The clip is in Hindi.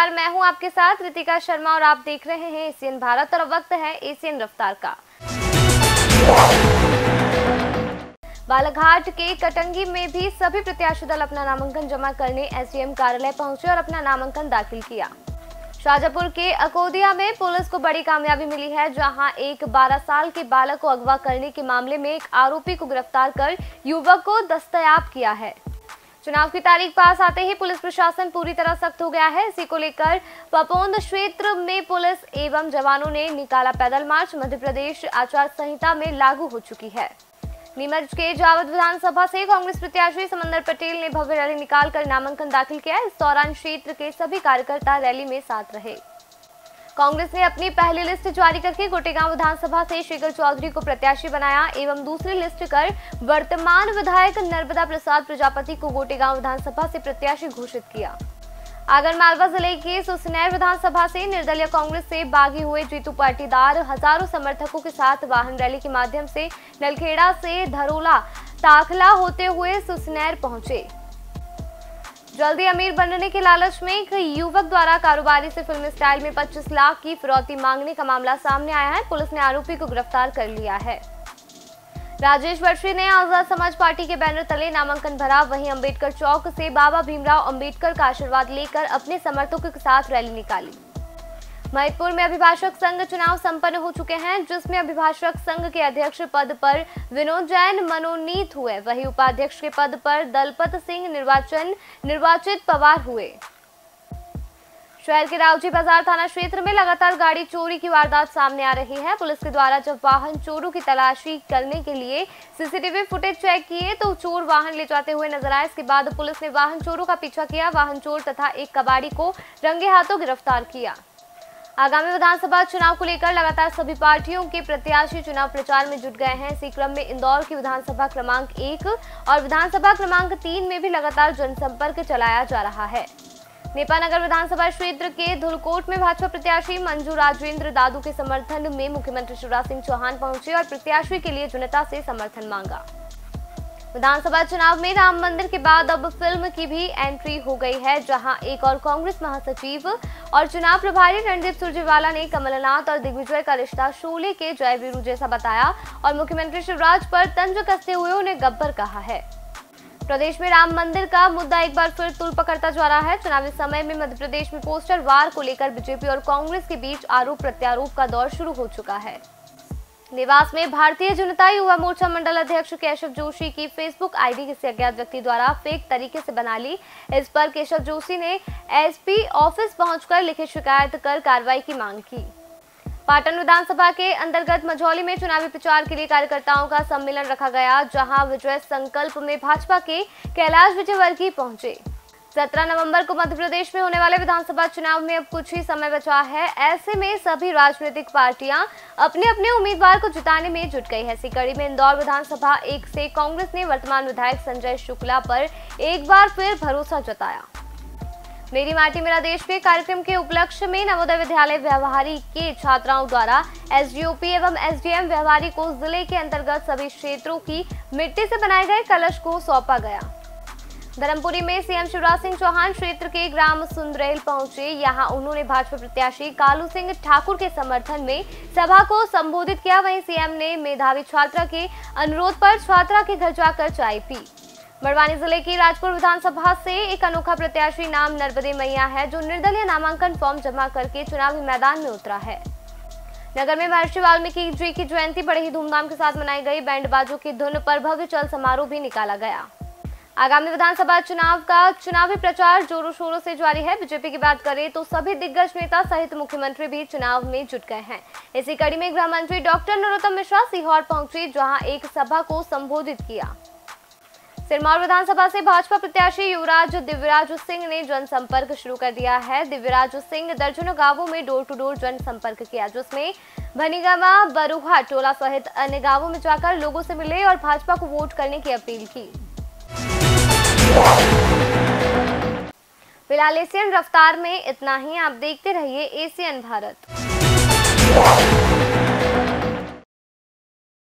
नमस्कार, मैं हूँ आपके साथ रितिका शर्मा और आप देख रहे हैं एशियन भारत और वक्त है एशियन रफ्तार का। बालाघाट के कटंगी में भी सभी प्रत्याशी दल अपना नामांकन जमा करने एसडीएम कार्यालय पहुँचे और अपना नामांकन दाखिल किया। शाजापुर के अकोदिया में पुलिस को बड़ी कामयाबी मिली है, जहाँ एक 12 साल के बालक को अगवा करने के मामले में एक आरोपी को गिरफ़्तार कर युवक को दस्तयाब किया है। चुनाव की तारीख पास आते ही पुलिस प्रशासन पूरी तरह सख्त हो गया है। इसी को लेकर पपोंद क्षेत्र में पुलिस एवं जवानों ने निकाला पैदल मार्च। मध्य प्रदेश आचार संहिता में लागू हो चुकी है। नीमच के जावद विधानसभा से कांग्रेस प्रत्याशी समंदर पटेल ने भव्य रैली निकालकर नामांकन दाखिल किया। इस दौरान क्षेत्र के सभी कार्यकर्ता रैली में साथ रहे। कांग्रेस ने अपनी पहली लिस्ट जारी करके गोटेगांव विधानसभा से शेखर चौधरी को प्रत्याशी बनाया, एवं दूसरी लिस्ट कर वर्तमान विधायक नर्मदा प्रसाद प्रजापति को गोटेगांव विधानसभा से प्रत्याशी घोषित किया। आगर मालवा ज़िले के सुसनेर विधानसभा से निर्दलीय कांग्रेस से बागी हुए जीतू पाटीदार हज़ारों समर्थकों के साथ वाहन रैली के माध्यम से नलखेड़ा से धरोला, ताखला होते हुए सुसनेर पहुँचे। जल्दी अमीर बनने के लालच में एक युवक द्वारा कारोबारी से फ़िल्म स्टाइल में 25 लाख की फिरौती मांगने का मामला सामने आया है। पुलिस ने आरोपी को गिरफ़्तार कर लिया है। राजेश वर्षी ने आज़ाद समाज पार्टी के बैनर तले नामांकन भरा। वहीं अंबेडकर चौक से बाबा भीमराव अंबेडकर का आशीर्वाद लेकर अपने समर्थकों के साथ रैली निकाली। महितपुर में अभिभाषक संघ चुनाव संपन्न हो चुके हैं, जिसमें अभिभाषक संघ के अध्यक्ष पद पर विनोद जैन मनोनीत हुए। वहीं उपाध्यक्ष के पद पर दलपत सिंह निर्वाचन, निर्वाचित पवार हुए। शहर के रावजी बाज़ार थाना क्षेत्र में लगातार गाड़ी चोरी की वारदात सामने आ रही है। पुलिस के द्वारा जब वाहन चोरों की तलाशी करने के लिए सीसीटीवी फुटेज चेक किए तो चोर वाहन ले जाते हुए नज़र आए। इसके बाद पुलिस ने वाहन चोरों का पीछा किया। वाहन चोर तथा एक कबाड़ी को रंगे हाथों गिरफ़्तार किया। आगामी विधानसभा चुनाव को लेकर लगातार सभी पार्टियों के प्रत्याशी चुनाव प्रचार में जुट गए हैं। इसी क्रम में इंदौर की विधानसभा क्रमांक एक और विधानसभा क्रमांक तीन में भी लगातार जनसंपर्क चलाया जा रहा है। नेपानगर विधानसभा क्षेत्र के धुलकोट में भाजपा प्रत्याशी मंजू राजेंद्र दादू के समर्थन में मुख्यमंत्री शिवराज सिंह चौहान पहुँचे और प्रत्याशी के लिए जनता से समर्थन मांगा। विधानसभा चुनाव में राम मंदिर के बाद अब फ़िल्म की भी एंट्री हो गई है, जहाँ एक और कांग्रेस महासचिव और चुनाव प्रभारी रणदीप सुरजेवाला ने कमलनाथ और दिग्विजय का रिश्ता शोले के जयवीरू जैसा बताया और मुख्यमंत्री शिवराज पर तंज कसते हुए उन्हें गब्बर कहा है। प्रदेश में राम मंदिर का मुद्दा एक बार फिर तुल पकड़ता जा रहा है। चुनावी समय में मध्य प्रदेश में पोस्टर वार को लेकर बीजेपी और कांग्रेस के बीच आरोप प्रत्यारोप का दौर शुरू हो चुका है। निवास में भारतीय जनता युवा मोर्चा मंडल अध्यक्ष केशव जोशी की फेसबुक आईडी किसी अज्ञात व्यक्ति द्वारा फेक तरीके से बना ली। इस पर केशव जोशी ने एसपी ऑफ़िस पहुंचकर लिखित शिकायत कर कार्रवाई की मांग की। पाटन विधानसभा के अंतर्गत मझौली में चुनावी प्रचार के लिए कार्यकर्ताओं का सम्मेलन रखा गया, जहाँ विजय संकल्प में भाजपा के कैलाश विजयवर्गीय पहुँचे। 17 नवंबर को मध्य प्रदेश में होने वाले विधानसभा चुनाव में अब कुछ ही समय बचा है। ऐसे में सभी राजनीतिक पार्टियाँ अपने अपने उम्मीदवार को जिताने में जुट गई है। इसी कड़ी में इंदौर विधानसभा एक से कांग्रेस ने वर्तमान विधायक संजय शुक्ला पर एक बार फिर भरोसा जताया। मेरी माटी मेरा देश के कार्यक्रम के उपलक्ष्य में नवोदय विद्यालय व्यवहारी के छात्राओं द्वारा एसडीओपी एवं एसडीएम व्यवहारी को ज़िले के अंतर्गत सभी क्षेत्रों की मिट्टी से बनाए गए कलश को सौंपा गया। धर्मपुरी में सीएम शिवराज सिंह चौहान क्षेत्र के ग्राम सुंदरेल पहुँचे। यहाँ उन्होंने भाजपा प्रत्याशी कालू सिंह ठाकुर के समर्थन में सभा को संबोधित किया। वहीं सीएम ने मेधावी छात्रा के अनुरोध पर छात्रा के घर जाकर चाय पी। बड़वानी ज़िले की राजपुर विधानसभा से एक अनोखा प्रत्याशी नाम नर्मदे मैया है, जो निर्दलीय नामांकन फॉर्म जमा करके चुनावी मैदान में उतरा है। नगर में महर्षि वाल्मीकि जी की जयंती, बड़े ही धूमधाम के साथ मनाई गई। बैंड बाजों की धुन पर भव्य चल समारोह भी निकाला गया। आगामी विधानसभा चुनाव का चुनावी प्रचार जोरों शोरों से जारी है। बीजेपी की बात करें तो सभी दिग्गज नेता सहित मुख्यमंत्री भी चुनाव में जुट गए हैं। इसी कड़ी में गृह मंत्री डॉक्टर नरोत्तम मिश्रा सीहोर पहुँचे, जहाँ एक सभा को संबोधित किया। सिरमौर विधानसभा से भाजपा प्रत्याशी युवराज दिव्यराज सिंह ने जनसंपर्क शुरू कर दिया है। दिव्यराज सिंह दर्जनों गाँवों में डोर टू डोर जनसंपर्क किया, जिसमें भनीगामा बरूहा, टोला सहित अन्य गाँवों में जाकर लोगों से मिले और भाजपा को वोट करने की अपील की। फ़िलहाल एशियन रफ्तार में इतना ही आप देखते रहिए एशियन भारत।